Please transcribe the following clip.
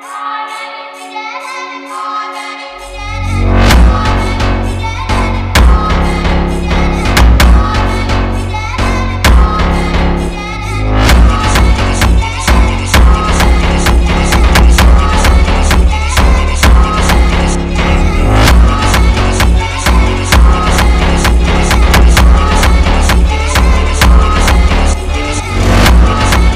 Bye.